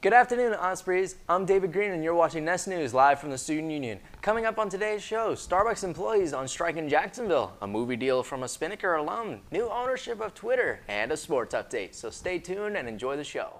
Good afternoon, Ospreys. I'm David Green, and you're watching Nest News live from the Student Union. Coming up on today's show, Starbucks employees on strike in Jacksonville, a movie deal from a Spinnaker alum, new ownership of Twitter, and a sports update. So stay tuned and enjoy the show.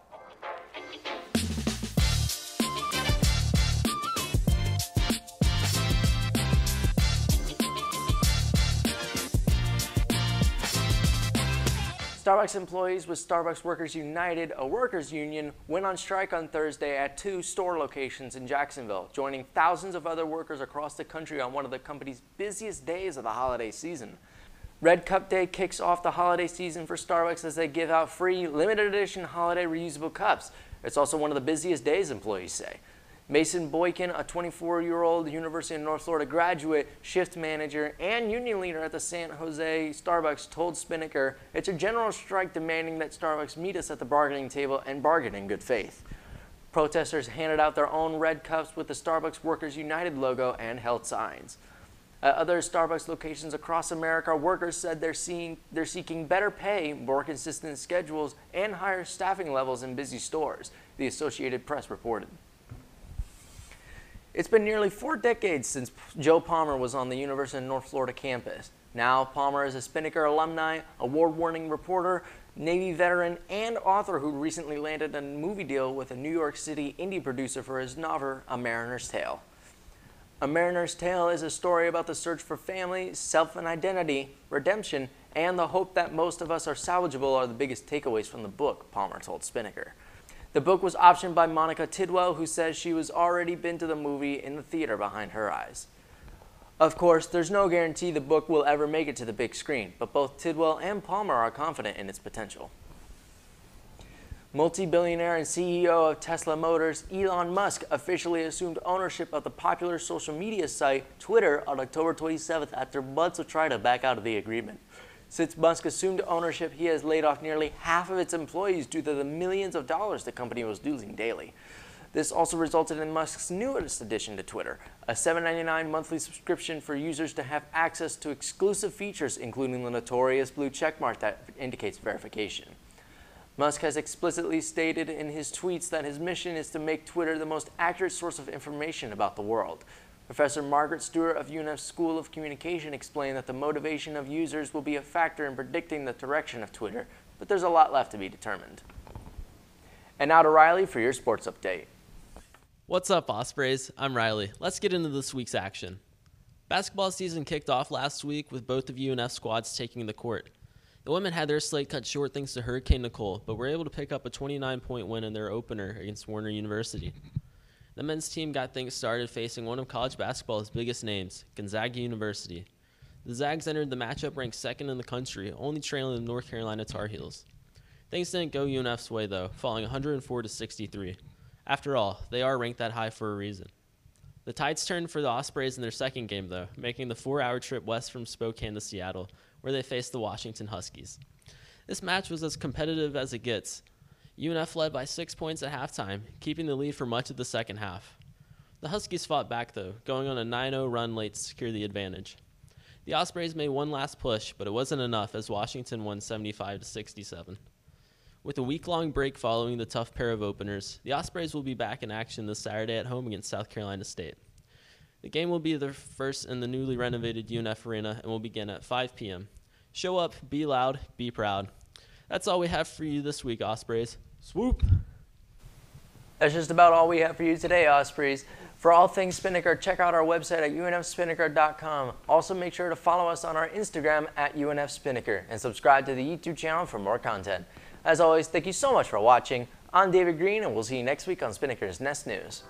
Starbucks employees with Starbucks Workers United, a workers union, went on strike on Thursday at two store locations in Jacksonville, joining thousands of other workers across the country on one of the company's busiest days of the holiday season. Red Cup Day kicks off the holiday season for Starbucks as they give out free limited edition holiday reusable cups. It's also one of the busiest days, employees say. Mason Boykin, a 24-year-old University of North Florida graduate, shift manager, and union leader at the San Jose Starbucks, told Spinnaker it's a general strike demanding that Starbucks meet us at the bargaining table and bargain in good faith. Protesters handed out their own red cups with the Starbucks Workers United logo and held signs. At other Starbucks locations across America, workers said they're, seeing, they're seeking better pay, more consistent schedules, and higher staffing levels in busy stores, the Associated Press reported. It's been nearly four decades since Joe Palmer was on the University of North Florida campus. Now, Palmer is a Spinnaker alumni, award-winning reporter, Navy veteran, and author who recently landed a movie deal with a New York City indie producer for his novel, A Mariner's Tale. A Mariner's Tale is a story about the search for family, self and identity, redemption, and the hope that most of us are salvageable are the biggest takeaways from the book, Palmer told Spinnaker. The book was optioned by Monica Tidwell, who says she was already been to the movie in the theater behind her eyes. Of course, there's no guarantee the book will ever make it to the big screen, but both Tidwell and Palmer are confident in its potential. Multi-billionaire and CEO of Tesla Motors, Elon Musk officially assumed ownership of the popular social media site Twitter on October 27th after months of trying to back out of the agreement. Since Musk assumed ownership, he has laid off nearly half of its employees due to the millions of dollars the company was losing daily. This also resulted in Musk's newest addition to Twitter, a $7.99 monthly subscription for users to have access to exclusive features, including the notorious blue checkmark that indicates verification. Musk has explicitly stated in his tweets that his mission is to make Twitter the most accurate source of information about the world. Professor Margaret Stewart of UNF School of Communication explained that the motivation of users will be a factor in predicting the direction of Twitter, but there's a lot left to be determined. And now to Riley for your sports update. What's up, Ospreys? I'm Riley. Let's get into this week's action. Basketball season kicked off last week with both of UNF squads taking the court. The women had their slate cut short thanks to Hurricane Nicole, but were able to pick up a 29 point win in their opener against Warner University. The men's team got things started facing one of college basketball's biggest names, Gonzaga University. The Zags entered the matchup ranked second in the country, only trailing the North Carolina Tar Heels. Things didn't go UNF's way though, falling 104 to 63. After all, they are ranked that high for a reason. The tides turned for the Ospreys in their second game though, making the 4-hour trip west from Spokane to Seattle, where they faced the Washington Huskies. This match was as competitive as it gets, UNF led by six points at halftime, keeping the lead for much of the second half. The Huskies fought back, though, going on a 9 0 run late to secure the advantage. The Ospreys made one last push, but it wasn't enough as Washington won 75 67. With a week long break following the tough pair of openers, the Ospreys will be back in action this Saturday at home against South Carolina State. The game will be the first in the newly renovated UNF Arena and will begin at 5 p.m. Show up, be loud, be proud. That's all we have for you this week, Ospreys. Swoop. That's just about all we have for you today, Ospreys. For all things Spinnaker, check out our website at unfspinnaker.com. Also, make sure to follow us on our Instagram at unfspinnaker and subscribe to the YouTube channel for more content. As always, thank you so much for watching. I'm David Green, and we'll see you next week on Spinnaker's Nest News.